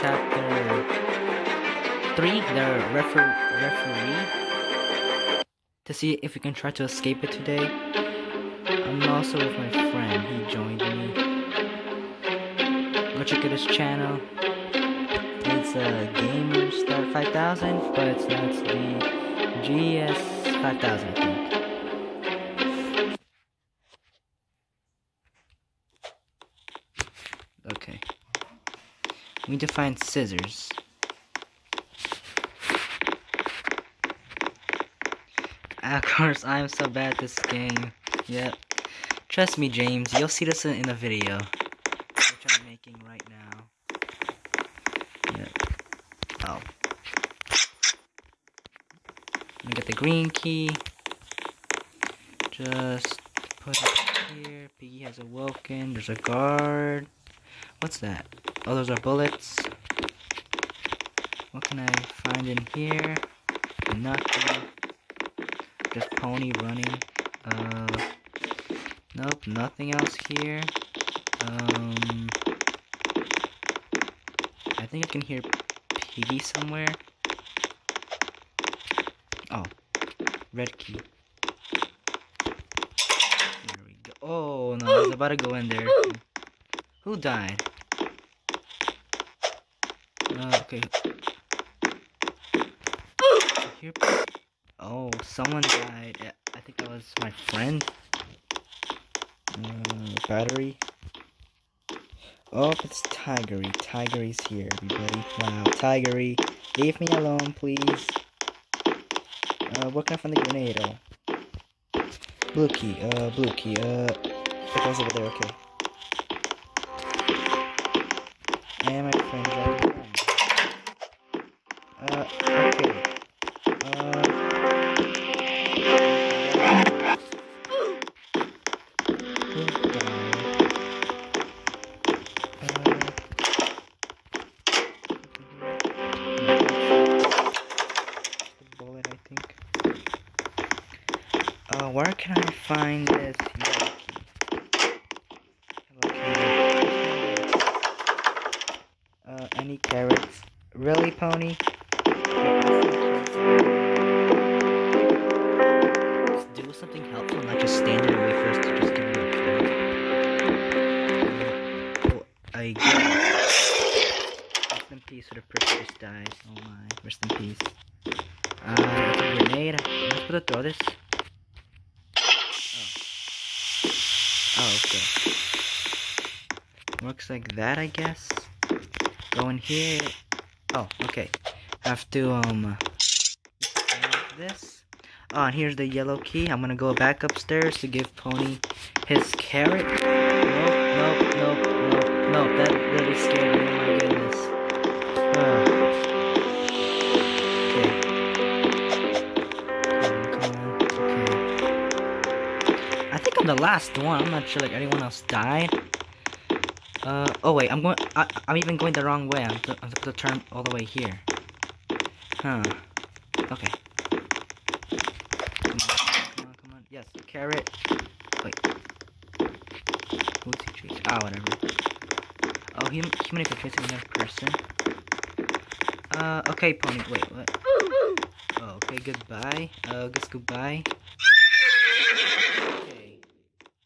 chapter 3, the refer referee, to see if we can try to escape it today. I'm also with my friend, he joined me. Go check out his channel. It's uh, GamerStar 5000, but it's not the GS 5000, I We need to find scissors. Of course, I'm so bad at this game. Yep. Trust me, James, you'll see this in the video. Which I'm making right now. Yep. Oh. Me get the green key. Just put it here. Piggy has awoken. There's a guard. What's that? Oh, those are bullets. What can I find in here? Nothing. Just pony running. Uh, nope, nothing else here. Um, I think I can hear Piggy somewhere. Oh, red key. There we go. Oh no, I was about to go in there. Who died? Uh, okay. Oh, someone died. I think that was my friend. Uh, battery. Oh, it's Tigry. Tigry's here, everybody. Wow, Tigry. Leave me alone, please. Uh, what can I find the grenade? Oh. Blue key, uh, blue key, uh, it goes over there, okay. And my friend's Uh, where can I find this key? Uh, any carrots? Really, pony? Helpful, not just stand there and wait for us to just. Oh, I guess. Rest in peace for the person just. Oh my, rest in peace. Uh, it's a grenade. Am I supposed to throw this? Oh. Oh, okay. Looks like that, I guess. Go in here. Oh, okay. Have to, um, this. Oh, and here's the yellow key. I'm gonna go back upstairs to give Pony his carrot. Nope, nope, nope, nope, nope. That really scared me. Oh my goodness. Ah. Okay. Okay. I think I'm the last one. I'm not sure like anyone else died. Uh, oh wait, I'm going, I, I'm even going the wrong way. I'm, I'm to turn all the way here. Huh. Okay. Come on, come on, come on. Yes, carrot. Wait. Who's he chasing? Ah, whatever. Oh, he might be chasing another person. Uh, okay, pony. Wait, what? Oh, okay, goodbye. Uh, guess goodbye. Okay.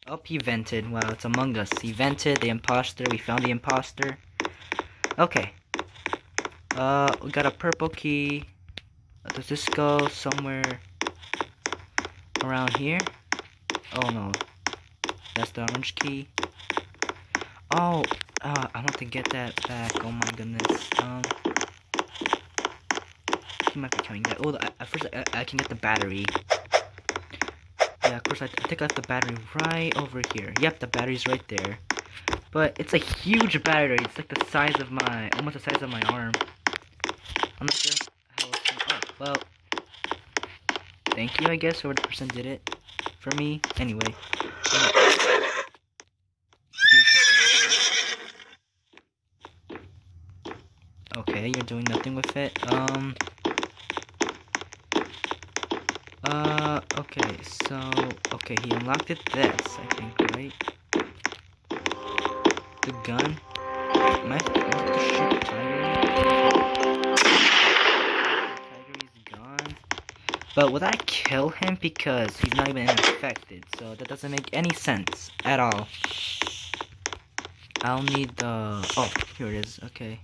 Oh, he vented. Wow, it's Among Us. He vented the imposter. We found the imposter. Okay. Uh, we got a purple key. Does this go somewhere around here? Oh no. That's the orange key. Oh, uh, I want to get that back. Oh my goodness. Um, he might be coming back. Oh, at first I, I can get the battery. Yeah, of course, I, I think I left the battery right over here. Yep, the battery's right there. But it's a huge battery. It's like the size of my, almost the size of my arm. I'm not sure how it's oh, well. Thank you, I guess, whoever the person did it for me. Anyway. Okay, you're doing nothing with it. Um. Uh, okay, so, okay, he unlocked it this, I think, right? The gun? Supposed But would I kill him because he's not even infected? So that doesn't make any sense at all. I'll need the... Oh, here it is. Okay.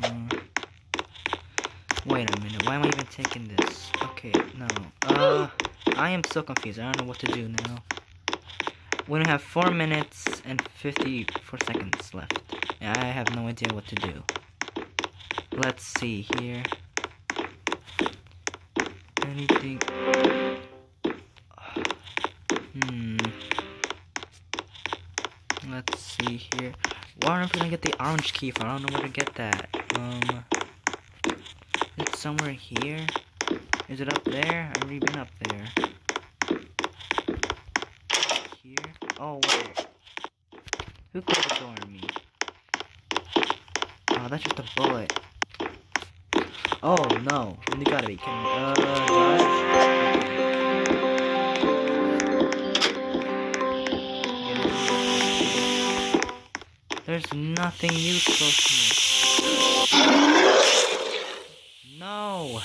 Mm. Wait a minute. Why am I even taking this? Okay, no. Uh, I am so confused. I don't know what to do now. We have 4 minutes and 54 seconds left. I have no idea what to do. Let's see here. Anything... Hmm. Let's see here. Why am I get the orange key if I don't know where to get that. Um... It's somewhere here? Is it up there? I've already been up there. Here? Oh, wait. Who closed the door on me? Oh, that's just a bullet. Oh, no. You gotta be kidding me. Uh. There's nothing useful here. No!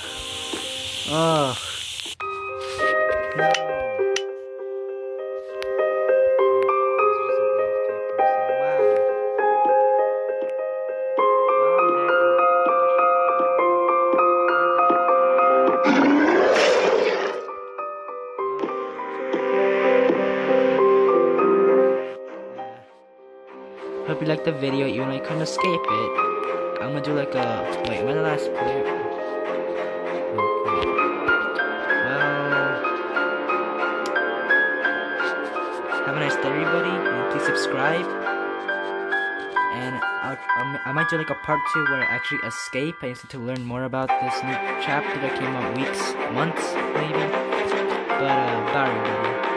Ugh. Hope you liked the video, even though you couldn't escape it. I'm gonna do like a wait, I the last player? Have a nice day, everybody. And please subscribe. And I'll, I might do like a part two where I actually escape. I used to learn more about this new chapter that came out weeks, months, maybe. But uh, bye, everybody.